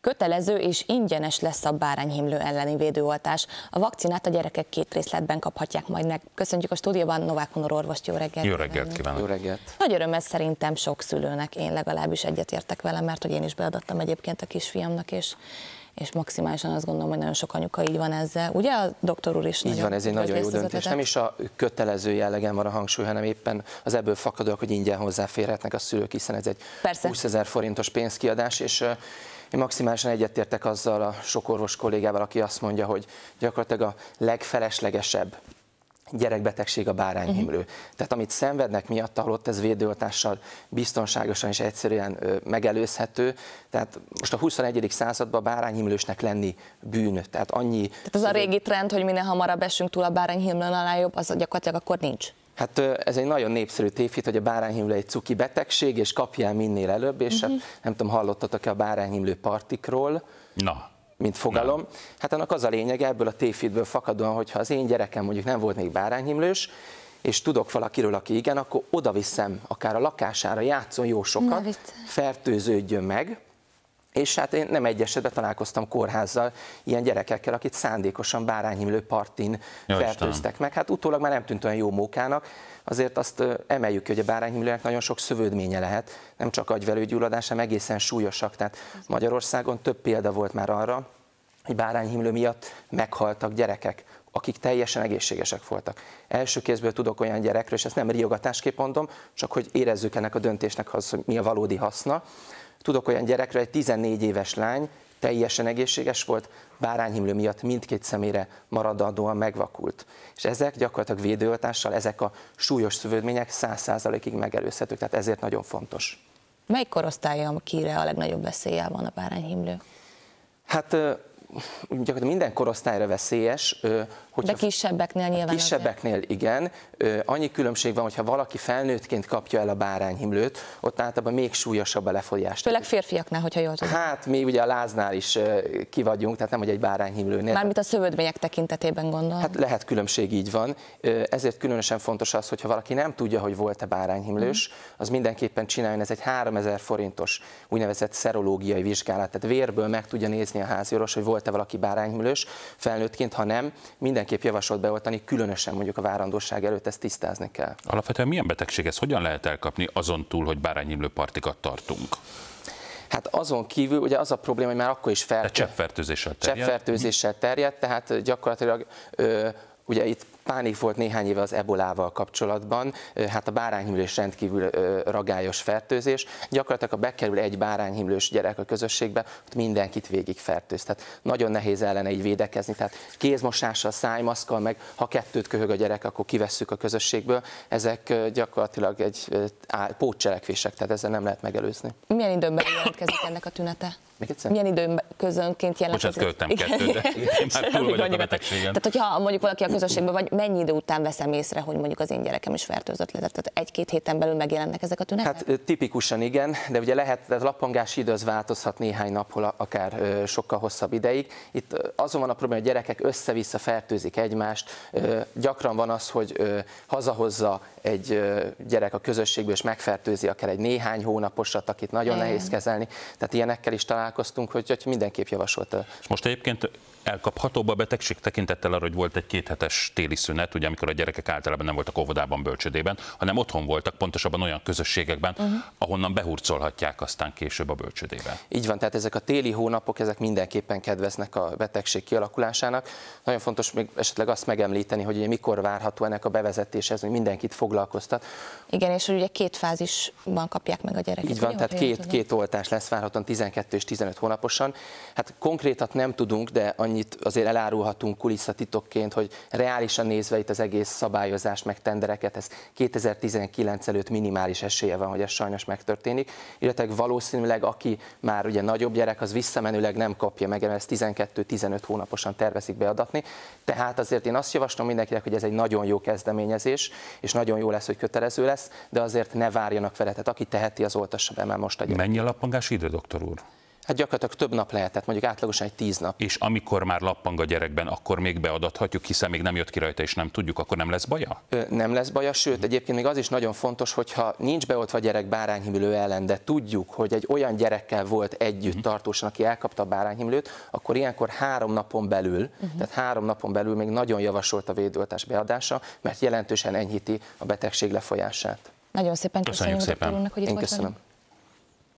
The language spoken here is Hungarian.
Kötelező és ingyenes lesz a bárányhimlő elleni védőoltás. A vakcinát a gyerekek két részletben kaphatják majd meg. Köszönjük a stúdióban Novák Honor orvost, jó reggelt! Jó reggelt kívánok! Jó reggelt! Nagy öröm ez szerintem sok szülőnek, én legalábbis egyetértek velem, mert hogy én is beadattam egyébként a kisfiamnak, és és maximálisan azt gondolom, hogy nagyon sok anyuka így van ezzel. Ugye a doktor úr is Így van, ez egy nagyon jó döntés. Nem is a kötelező jellegen van a hangsúly, hanem éppen az ebből fakadóak, hogy ingyen hozzáférhetnek a szülők, hiszen ez egy Persze. 20 ezer forintos pénzkiadás, és én maximálisan egyetértek azzal a sok orvos kollégával, aki azt mondja, hogy gyakorlatilag a legfeleslegesebb gyerekbetegség a bárányhimlő. Uh-huh. Tehát amit szenvednek miatt, holott ez védőoltással biztonságosan és egyszerűen ö, megelőzhető. Tehát most a 21. században bárányhimlősnek lenni bűn. Tehát annyi... Tehát az a régi trend, hogy minél hamarabb esünk túl a bárányhimlőn alá jobb, az gyakorlatilag akkor nincs? Hát ez egy nagyon népszerű tévhit, hogy a bárányhimlő egy cuki betegség, és kapjál minél előbb, és uh-huh. hát nem tudom, hallottatok-e a bárányhimlő partikról? Na, mint fogalom. Nem. Hát annak az a lényeg ebből a tévhitből fakadóan, hogyha az én gyerekem mondjuk nem volt még bárányhimlős, és tudok valakiről, aki igen, akkor oda viszem akár a lakására, játszon jó sokat, fertőződjön meg, és hát én nem egy esetben találkoztam kórházzal ilyen gyerekekkel, akit szándékosan bárányhimlő partin Jó fertőztek meg. Hát utólag már nem tűnt olyan jó mókának, azért azt emeljük ki, hogy a bárányhimlőnek nagyon sok szövődménye lehet, nem csak agyvelőgyulladás, hanem egészen súlyosak. Tehát Magyarországon több példa volt már arra, hogy bárányhimlő miatt meghaltak gyerekek, akik teljesen egészségesek voltak. Első kézből tudok olyan gyerekről, és ezt nem riogatásképp mondom, csak hogy érezzük ennek a döntésnek az, hogy mi a valódi haszna. Tudok olyan gyerekről, egy 14 éves lány, teljesen egészséges volt, bárányhimlő miatt mindkét szemére maradandóan megvakult. És ezek gyakorlatilag védőoltással, ezek a súlyos szövődmények 100%-ig megelőzhetők, tehát ezért nagyon fontos. Melyik korosztálya, kire a legnagyobb veszélye van a bárányhimlő? Hát gyakorlatilag minden korosztályra veszélyes. Hogyha De kisebbeknél nyilván Kisebbeknél azért. igen. Annyi különbség van, hogyha valaki felnőttként kapja el a bárányhimlőt, ott általában még súlyosabb a lefolyás. Főleg férfiaknál, hogyha jól tudom. Hát mi ugye a láznál is ki vagyunk, tehát nem, hogy egy bárányhimlőnél. Mármint a szövődmények tekintetében gondolom. Hát lehet különbség, így van. Ezért különösen fontos az, hogyha valaki nem tudja, hogy volt-e bárányhimlős, mm. az mindenképpen csináljon. Ez egy 3000 forintos úgynevezett szerológiai vizsgálat. Tehát vérből meg tudja nézni a háziorvos, hogy volt-e valaki bárányhimlős felnőttként, ha nem, mindenképp javasolt beoltani, különösen mondjuk a várandóság előtt ezt tisztázni kell. Alapvetően milyen betegség ez? Hogyan lehet elkapni azon túl, hogy bárányhimlő partikat tartunk? Hát azon kívül ugye az a probléma, hogy már akkor is fel... Cseppfertőzéssel terjed. Cseppfertőzéssel terjed, tehát gyakorlatilag ö, ugye itt pánik volt néhány éve az ebolával kapcsolatban, hát a bárányhimlős rendkívül ragályos fertőzés. Gyakorlatilag, ha bekerül egy bárányhimlős gyerek a közösségbe, ott mindenkit végig fertőz. Tehát nagyon nehéz ellene így védekezni. Tehát kézmosással, szájmaszkal, meg ha kettőt köhög a gyerek, akkor kivesszük a közösségből. Ezek gyakorlatilag egy pótcselekvések, tehát ezzel nem lehet megelőzni. Milyen időben jelentkezik ennek a tünete? Még egyszer? Milyen időn közönként jelentkezik? Bocsánat, költem kettőt, de én már túl vagyok a betegségen. Tehát, hogyha mondjuk valaki a közösségben vagy, mennyi idő után veszem észre, hogy mondjuk az én gyerekem is fertőzött le? Tehát egy-két héten belül megjelennek ezek a tünetek? Hát tipikusan igen, de ugye lehet, a lappangási idő az változhat néhány naphol, akár sokkal hosszabb ideig. Itt azon van a probléma, hogy a gyerekek össze-vissza fertőzik egymást. Gyakran van az, hogy hazahozza egy gyerek a közösségből, és megfertőzi akár egy néhány hónaposat, akit nagyon nehéz kezelni. Tehát ilyenekkel is találkoztunk, hogy, hogy mindenképp javasolta. És most egyébként elkaphatóbb a betegség tekintettel arra, hogy volt egy kéthetes téli szünet, ugye amikor a gyerekek általában nem voltak óvodában, bölcsödében, hanem otthon voltak, pontosabban olyan közösségekben, uh-huh. ahonnan behurcolhatják aztán később a bölcsödébe. Így van, tehát ezek a téli hónapok, ezek mindenképpen kedveznek a betegség kialakulásának. Nagyon fontos még esetleg azt megemlíteni, hogy ugye mikor várható ennek a bevezetéshez, hogy mindenkit foglalkoztat. Igen, és hogy ugye két fázisban kapják meg a gyerekek. Így van, tehát két, két oltás lesz várhatóan 12 és 15 hónaposan. Hát konkrétat nem tudunk, de annyi annyit azért elárulhatunk kulisszatitokként, hogy reálisan nézve itt az egész szabályozás meg tendereket, ez 2019 előtt minimális esélye van, hogy ez sajnos megtörténik, illetve valószínűleg aki már ugye nagyobb gyerek, az visszamenőleg nem kapja meg, mert ezt 12-15 hónaposan tervezik beadatni. Tehát azért én azt javaslom mindenkinek, hogy ez egy nagyon jó kezdeményezés, és nagyon jó lesz, hogy kötelező lesz, de azért ne várjanak vele, tehát aki teheti, az oltassa be már most a gyerek. Mennyi a lappangási idő, doktor úr? Hát gyakorlatilag több nap lehet, tehát mondjuk átlagosan egy tíz nap. És amikor már lappang a gyerekben, akkor még beadathatjuk, hiszen még nem jött ki rajta, és nem tudjuk, akkor nem lesz baja? Ö, nem lesz baja, sőt, egyébként még az is nagyon fontos, hogyha nincs beoltva a gyerek bárányhimlő ellen, de tudjuk, hogy egy olyan gyerekkel volt együtt uh-huh. tartósan, aki elkapta a bárányhimlőt, akkor ilyenkor három napon belül, uh-huh. tehát három napon belül még nagyon javasolt a védőoltás beadása, mert jelentősen enyhíti a betegség lefolyását. Nagyon szépen köszönjük, Köszönjük szépen. Úrnak, hogy itt Én köszönöm. velünk.